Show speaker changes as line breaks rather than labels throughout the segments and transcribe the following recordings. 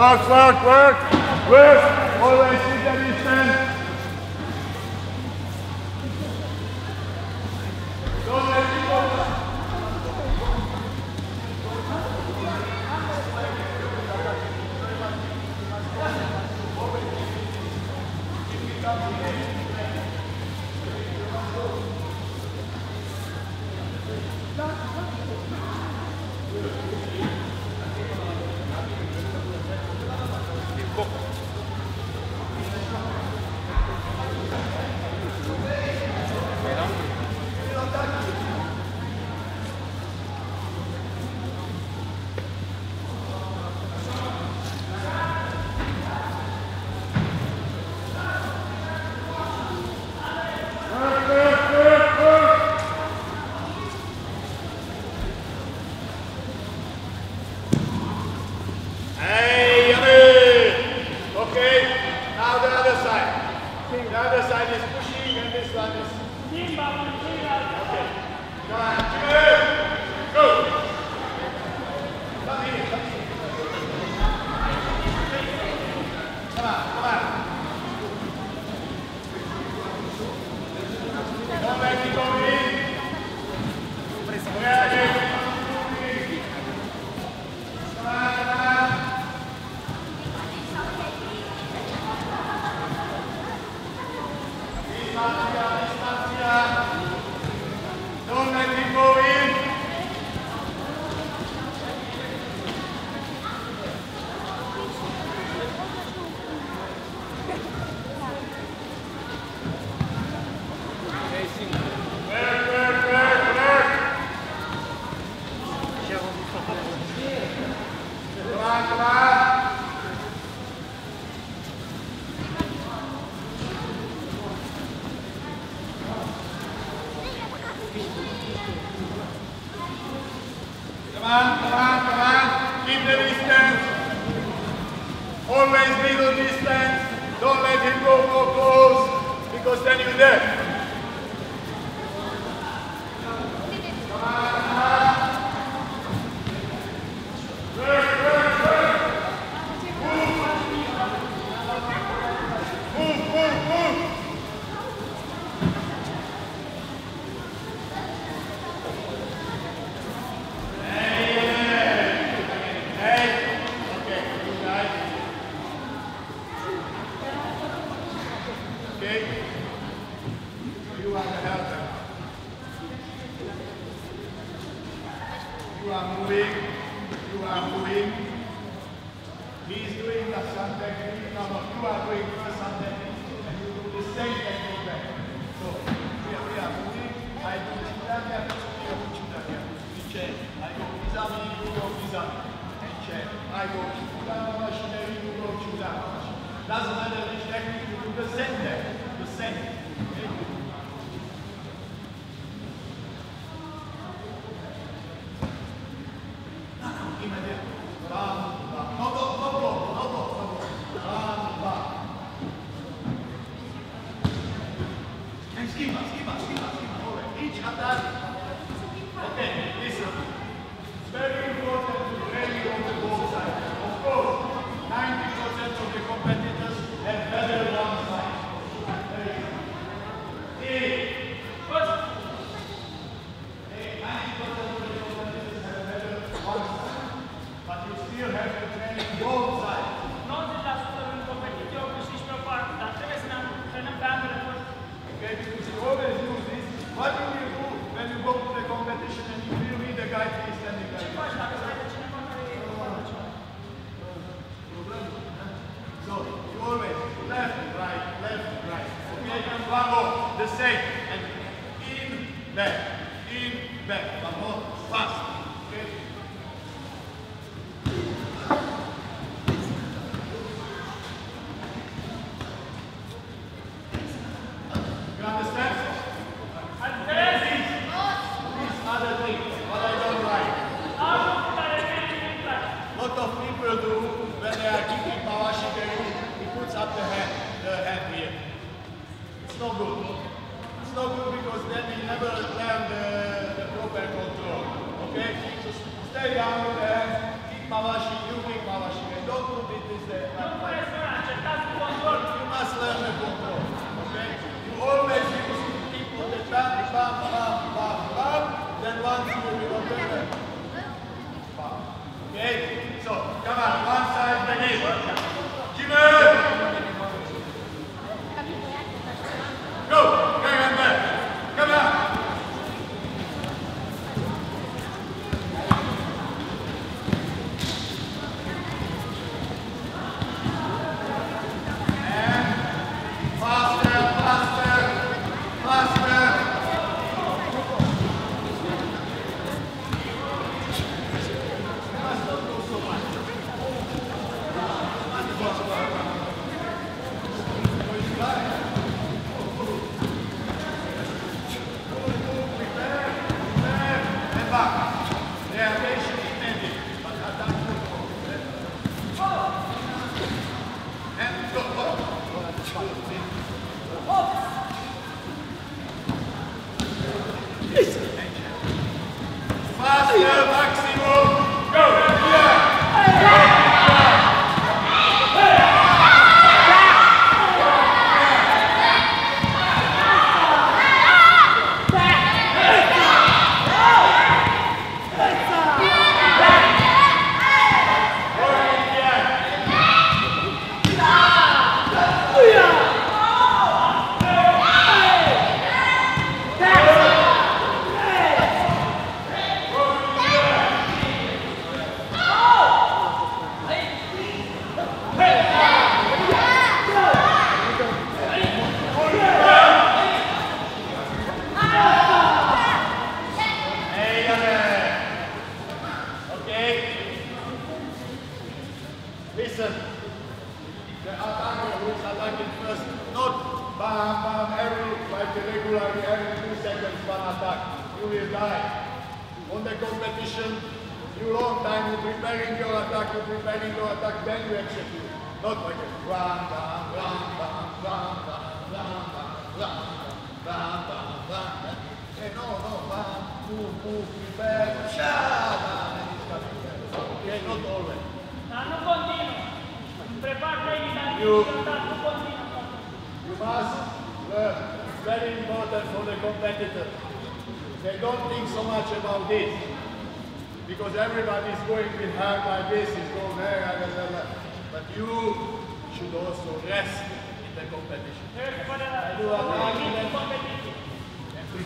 Work, work, work, work. Always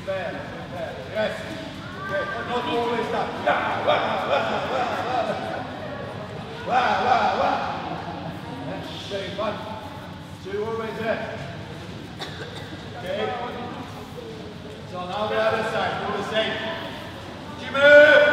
bad, too bad. Yes. Okay. Not Okay. So now the other side. Do the same. Jimmy!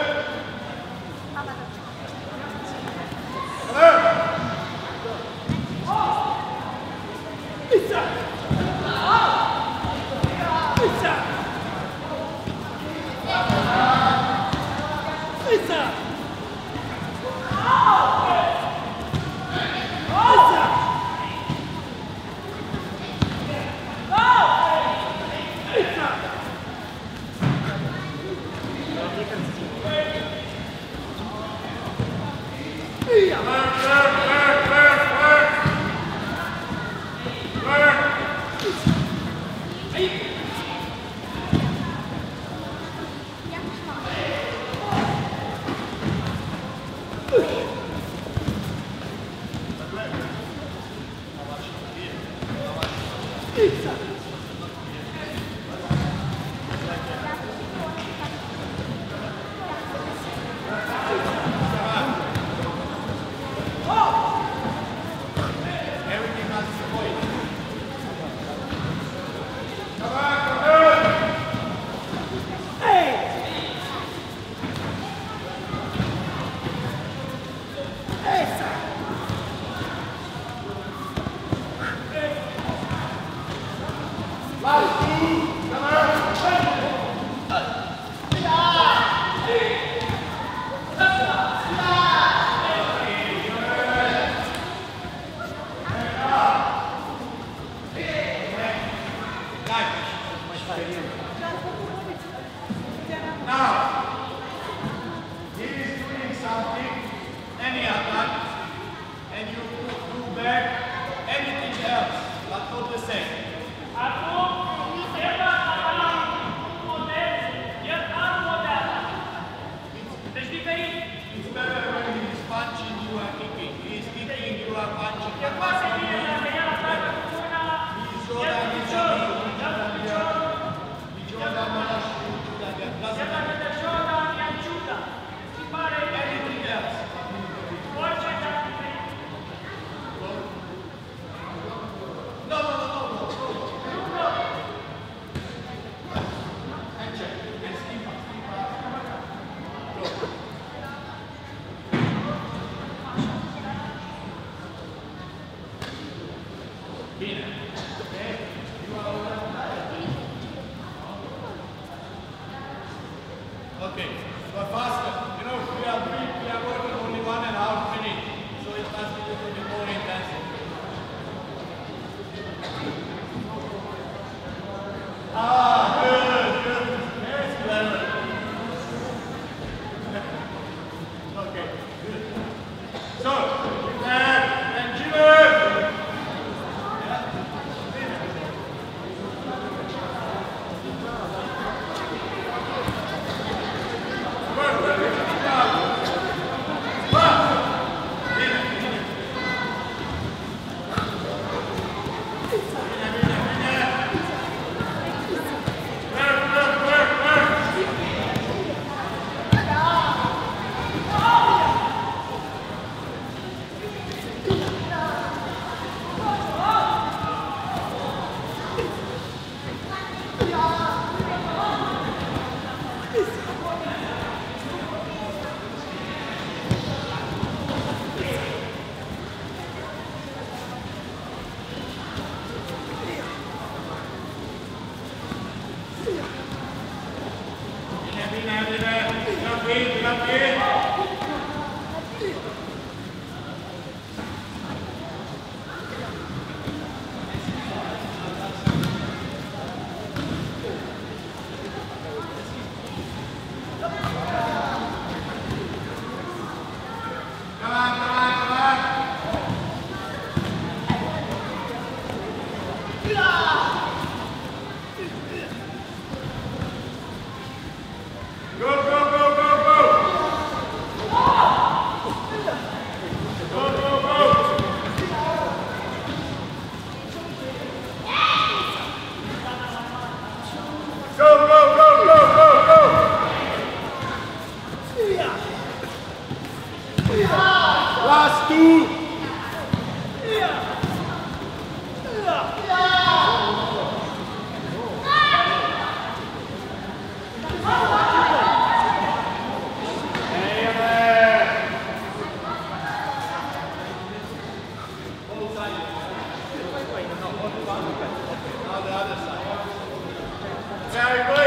Very good.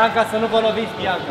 Bianca, să nu vă loviți, Bianca.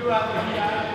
You are here.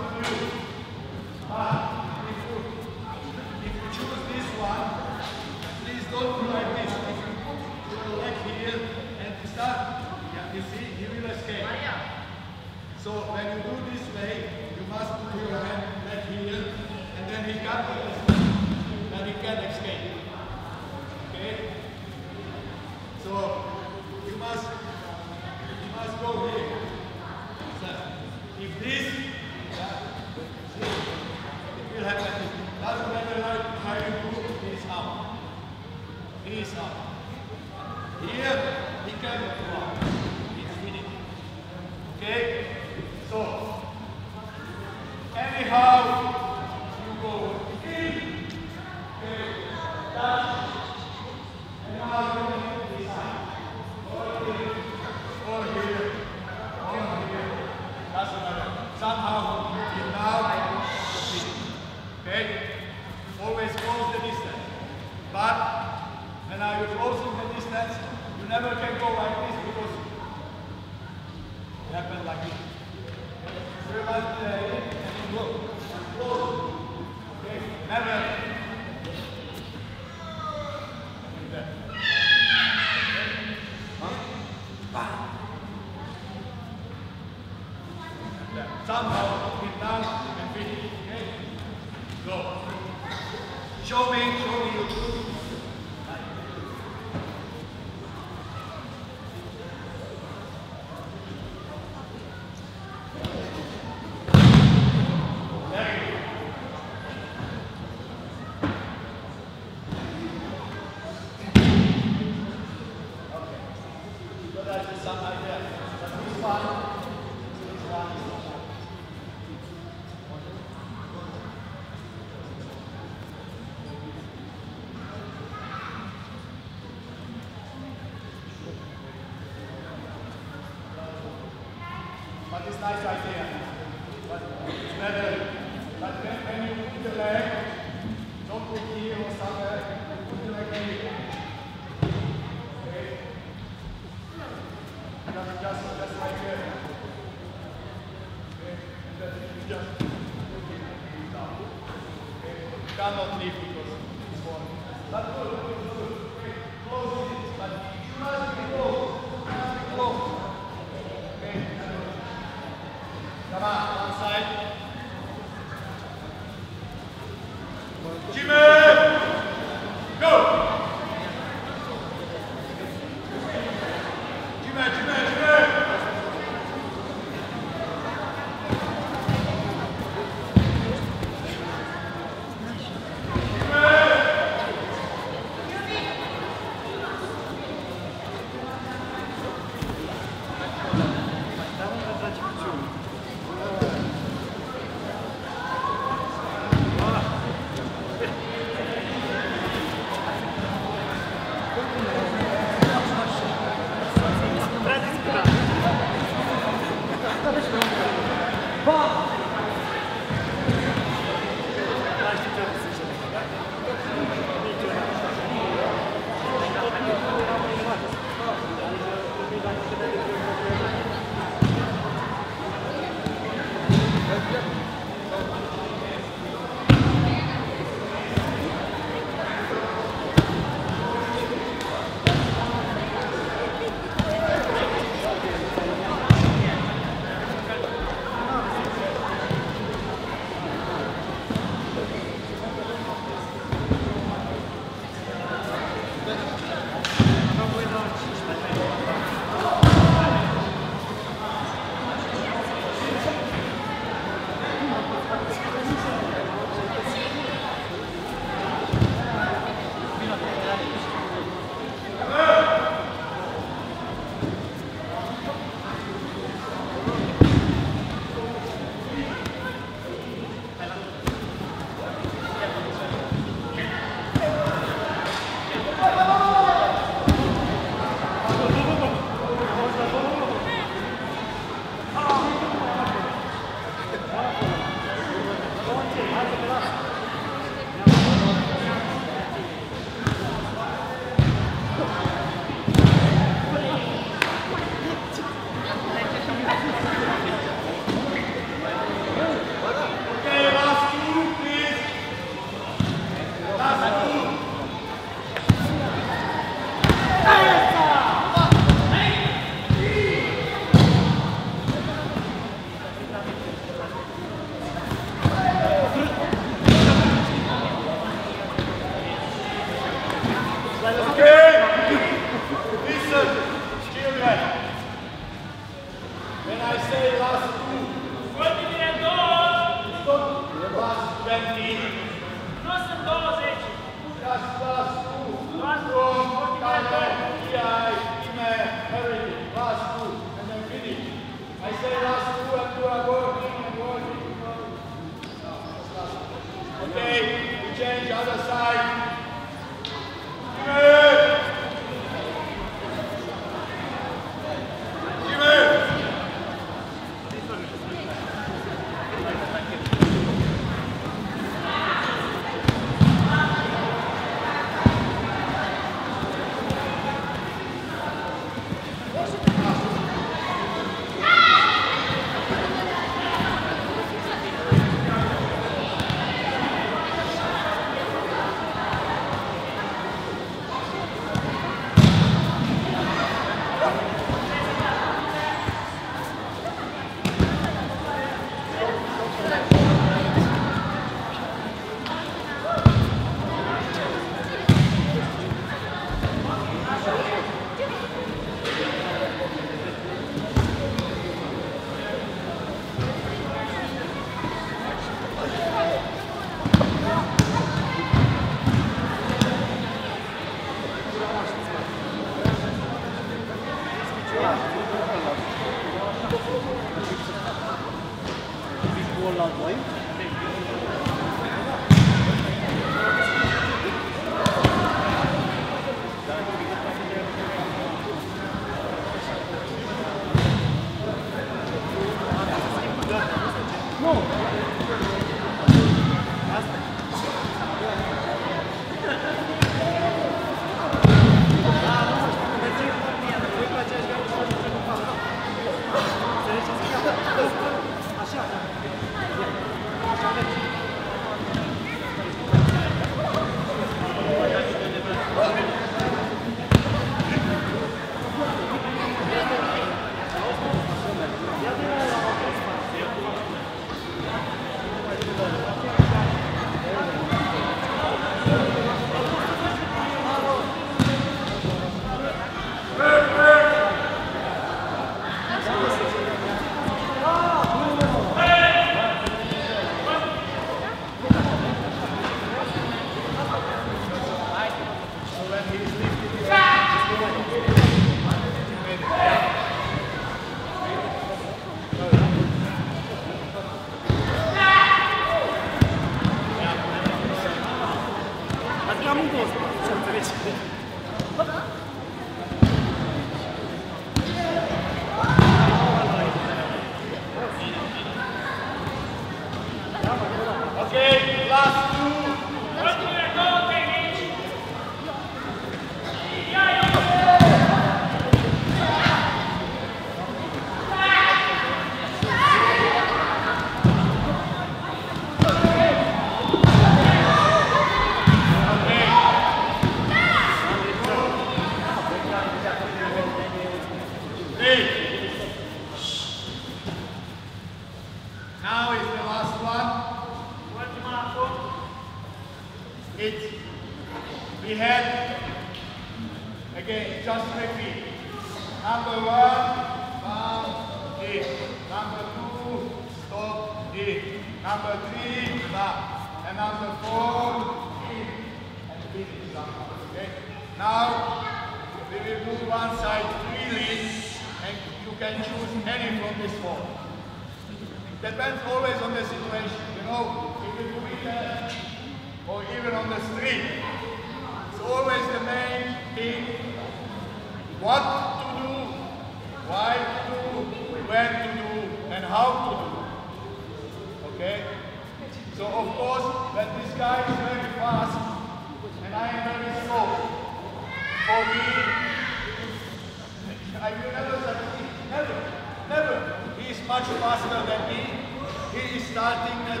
starting at.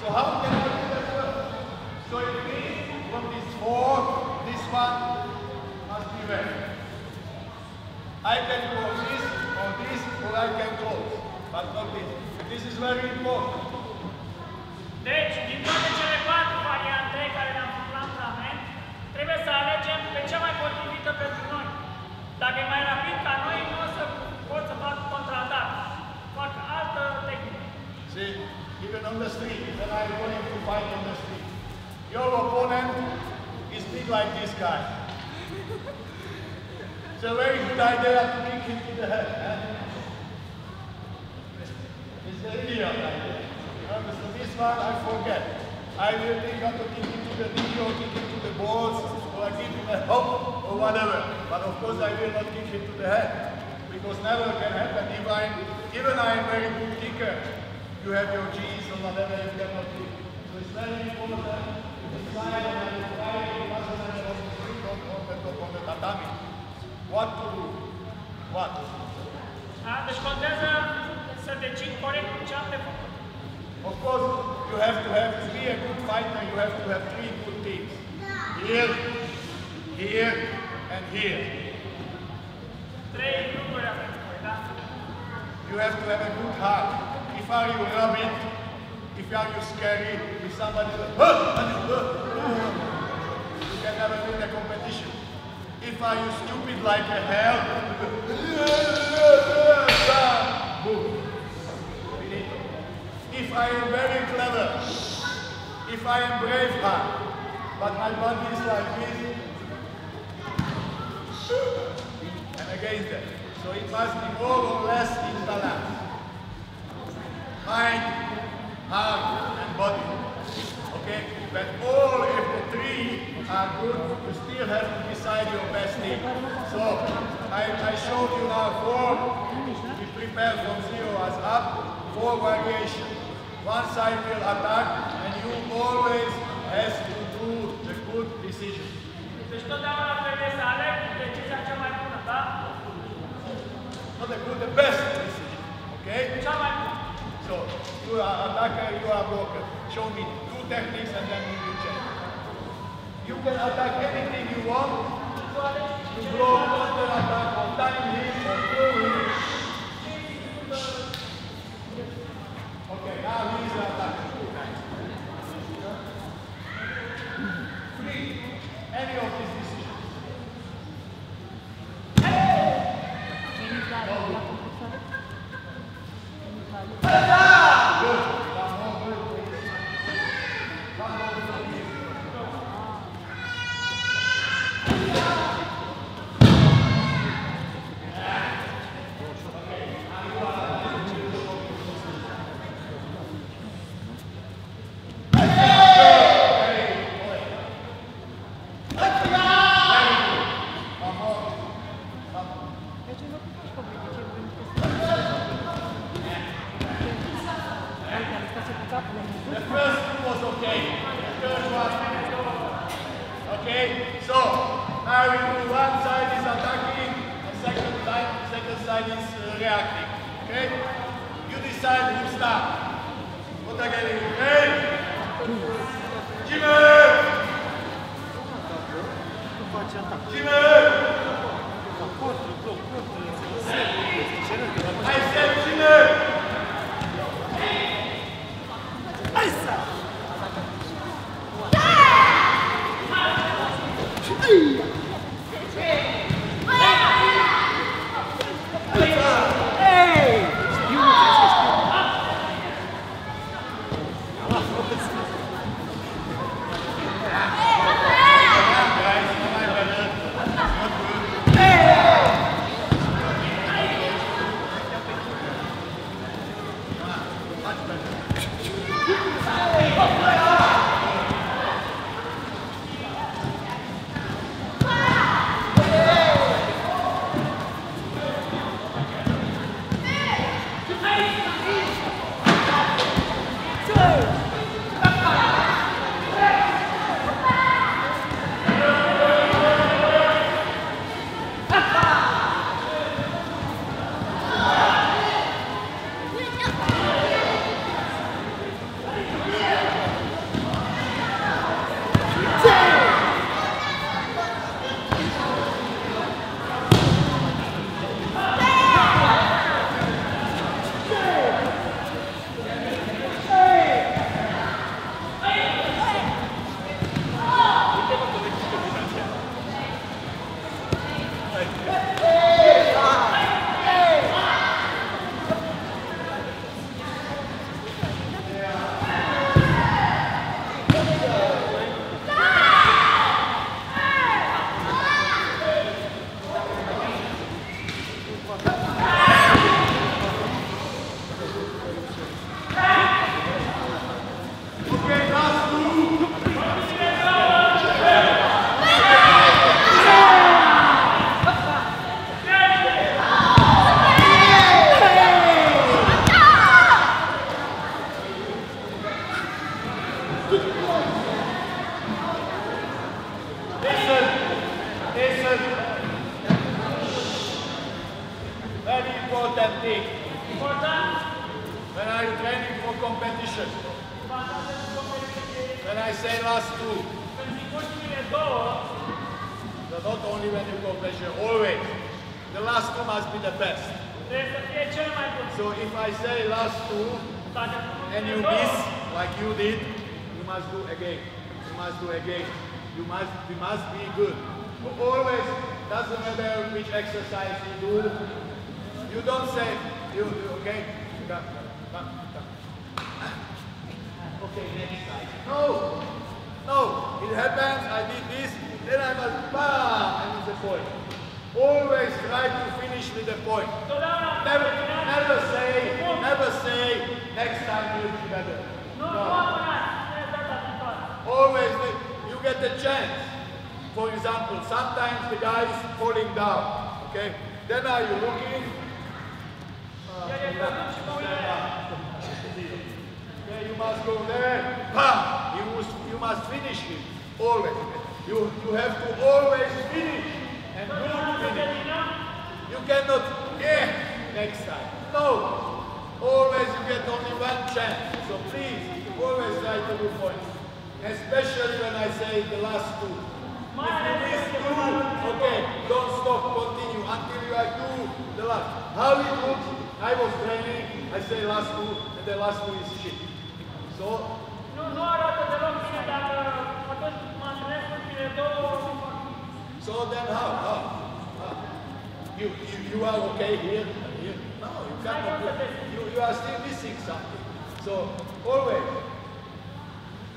So how can I do that well? So it means from this four, this one must be wet. I can close this or this or I can close, but not this. This is very important. Like this guy. It's a very good idea to kick him to the head. Eh? It's idea. This one I forget. I will think how to kick the knee or kick him to the balls or I give him a hook or whatever. But of course I will not kick him to the head. Because never can happen. If I'm, even I'm a very good kicker, you have your G's or whatever, you cannot kick. So it's very important to decide on the Friday, on the, on the tatami. What to do? What?
A, deci contează să decid corect ce am de făcut.
Of course, you have to have to be a good fighter, you have to have three good teams. Here, here, and here.
Trei lucruri avem nevoie, da?
You have to have a good heart. If are you rabid, if are you scary, somebody huh, you can never win the competition. If are you stupid like a hell. Finito. If I am very clever, if I am brave heart, but my body is like this, and against that. So it must be more or less in balance. Mind, heart, and body. Okay? But all if the three are good, you still have to decide your best team. So I, I showed you now four. We prepare from zero as up, four variations. One side will attack, and you always has to do the good decision.
Deci totdeauna trebuie să aleg decizia cea mai bună, da?
Not the good, the best decision. Okay?
Cea mai bună.
So, you are attacker, you are blocker. Show me techniques and then we will check. You can attack anything you want. You block, counter attack, or time hit, or throw hit. Okay, now he uh,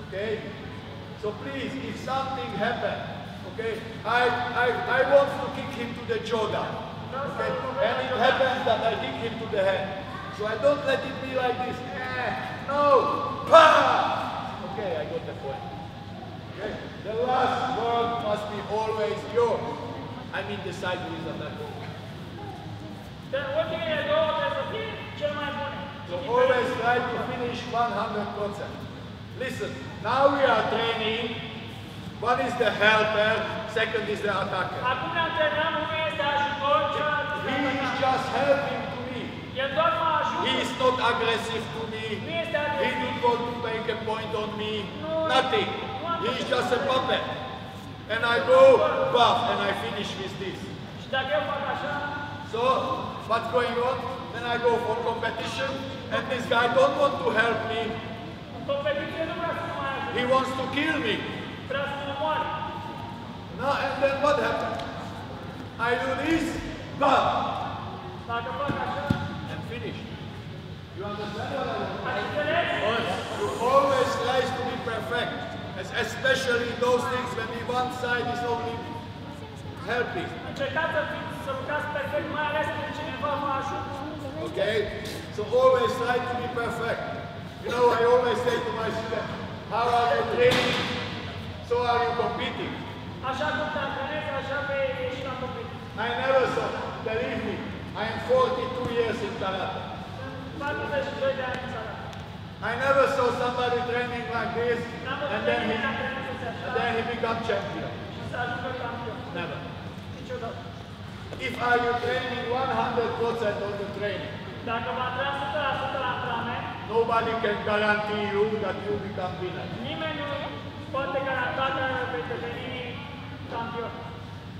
Okay? So please, if something happens, okay, I, I, I want to kick him to the jodan. Okay? And it happens that I kick him to the head. So I don't let it be like this. Eh, no! Pa! Okay, I got the point. Okay? The last word must be always yours. I mean the side who is attacker.
de ultimele două trebuie să fie cel mai bune.
So always try to finish 100%. Listen, now we are training. One is the helper, second is the attacker.
Acum ne antrenăm, unul este ajutor, celălalt este
He is just helping to me.
El doar mă ajută.
He is not aggressive to me.
Nu este
He didn't want to make a point on me. Nothing. He is just a puppet. And I go, buff, and I finish with this.
Și dacă eu fac așa,
So, what's going on? Then I go for competition, and this guy don't want to help me.
în competiție nu vrea să mă mai ajute.
He wants to kill me.
Vrea să mă omoare.
No, and then what happens? I do this, bam,
Dacă fac așa,
and finish. You understand what I mean?
ați înțeles?
You always try to be perfect, es- especially those things when the one side is only helping.
Încercați să, fiți, să lucrați perfect, mai ales când cineva vă ajută.
Okay? So always try to be perfect. You know, I always say to my students, how are you training? So are you competing?
Așa cum te antrenezi, așa vei ieși la competiție.
I never saw, believe me, I am 42 years in karate.
42 de ani în țara.
I never saw somebody training like this and then he, and then he become champion.
și să ajungă campion.
Never. If are you training 100% on the training,
Dacă antrenați 100% la antrenament,
nobody can guarantee you that you become winner.
nimeni.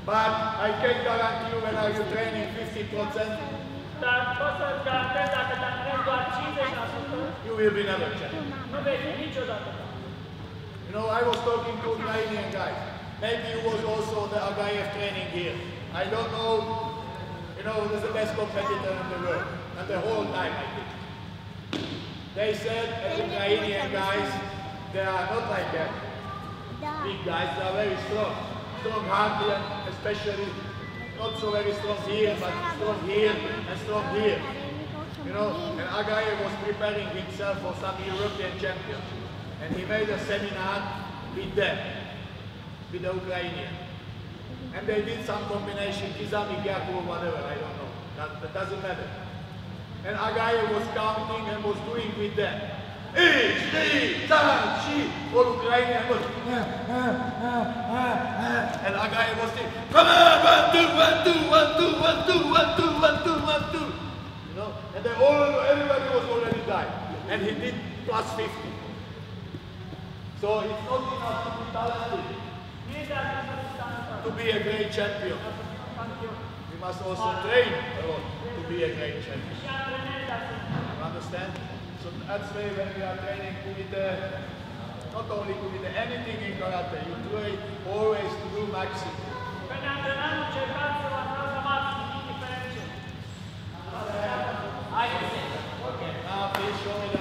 But I can guarantee you when are you training 50%,
Dar pot să garantez dacă te antrenezi doar 50%,
you will be never champion. You know, I was talking to Ukrainian guys. Maybe you was also the Agayev training here. I don't know. You know, who's the best competitor in the world. And the whole time, I think. They said, uh, Ukrainian guys, they are not like that. Big guys, they are very strong. Strong hearted, and especially not so very strong here, but strong here and strong here. You know, and Agayev was preparing himself for some European champion. And he made a seminar with them, with the Ukrainian. And they did some combination, Kizami, Gyaku, or whatever, I don't know. That, that doesn't matter. And Agaia was counting and was doing with them. Each, three, she, all Ukrainian was. And Agaia ah, ah, ah, was saying, come on, one, two, one, two, one, two, one, two, one, two, one, two, one, two. You know, and they all, everybody was already died. And he did plus 50. So it's not enough to be talented. To be a great champion, we must also train a lot to be a great champion understand? So that's why when we are training Kumite, not only Kumite, anything in Karate, you try always to do maximum. Now please show me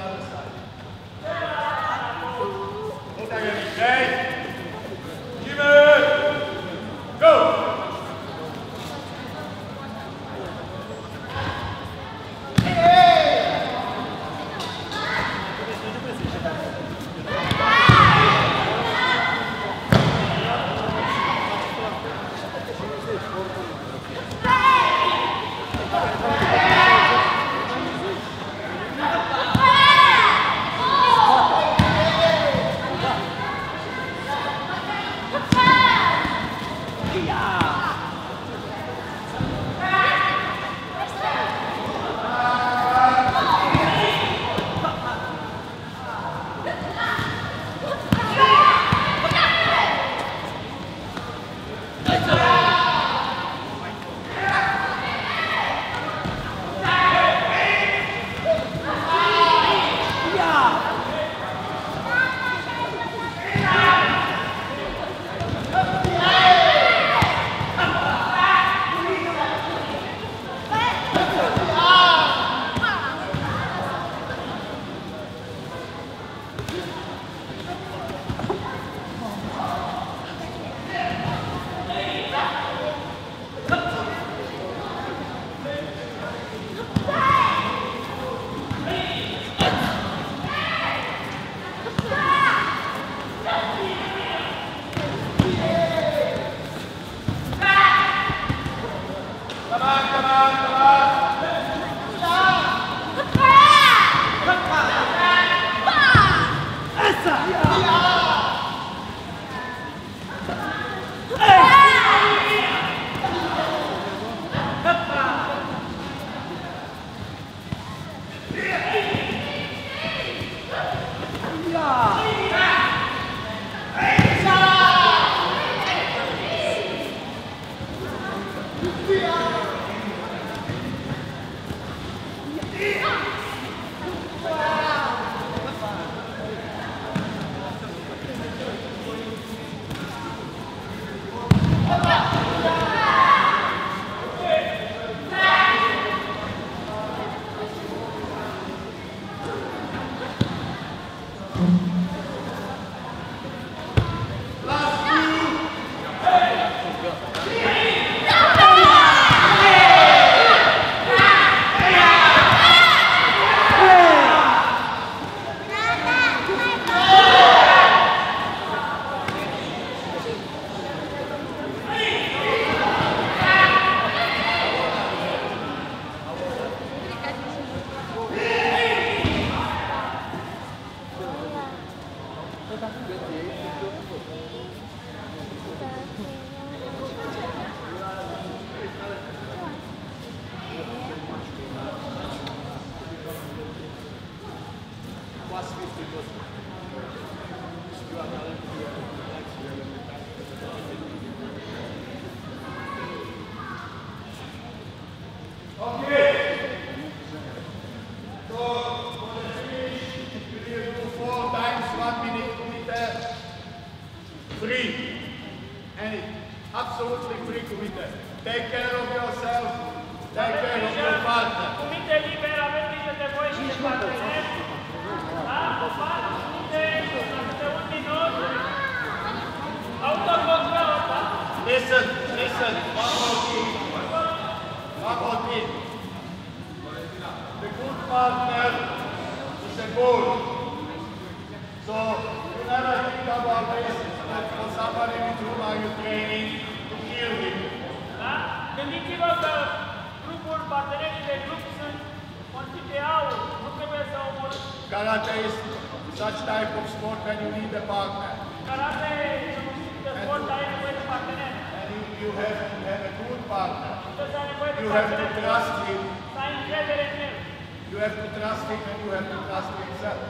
and you have to trust himself,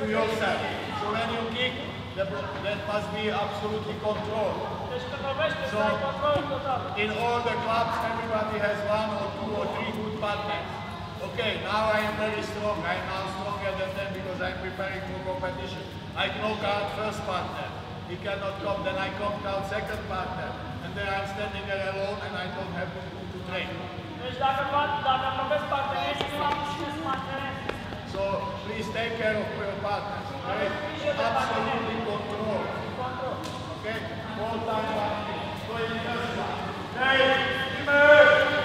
to yourself. So when you kick, that must be absolutely controlled. So-. In all the clubs, everybody has one or two or three good partners. Okay, now I am very strong. I am now stronger than them because I am preparing for competition. I knock out first partner. He cannot come, then I knock out second partner. And then I'm standing there alone and I don't have to, to train.
Deci dacă, dacă am antrenez.
So please take care of your partners. Okay? Absolutely control. Okay? All time this. Go in first one. Hey, Timur!